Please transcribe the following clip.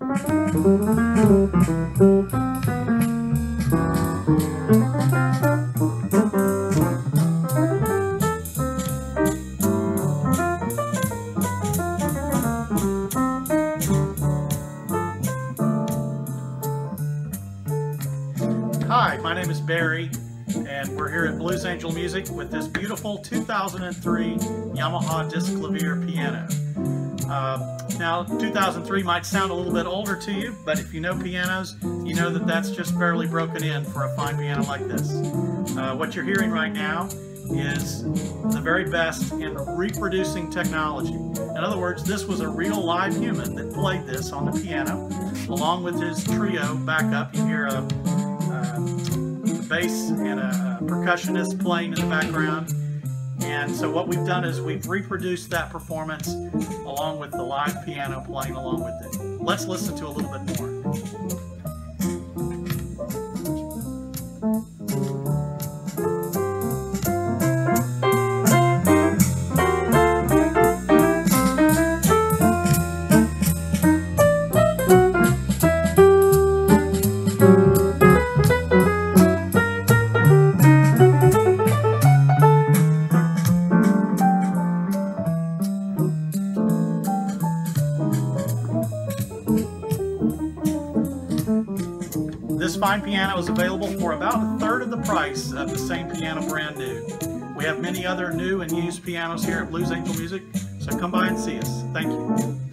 Hi, my name is Barry, and we're here at Blues Angel Music with this beautiful 2003 Yamaha Disklavier piano. Uh, now, 2003 might sound a little bit older to you, but if you know pianos, you know that that's just barely broken in for a fine piano like this. Uh, what you're hearing right now is the very best in reproducing technology. In other words, this was a real live human that played this on the piano, along with his trio backup. You hear a, a bass and a percussionist playing in the background. And so what we've done is we've reproduced that performance along with the live piano playing along with it. Let's listen to a little bit more. Fine piano is available for about a third of the price of the same piano brand new. We have many other new and used pianos here at Blues Angel Music, so come by and see us. Thank you.